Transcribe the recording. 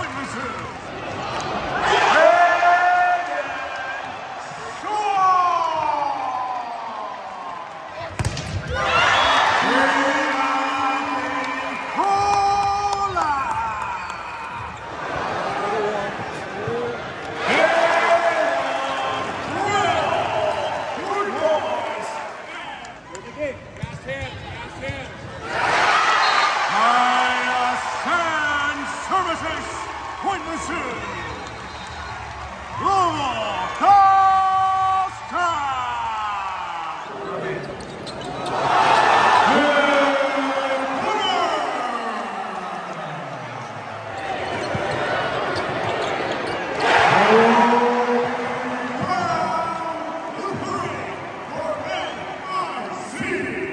witnesses, Janet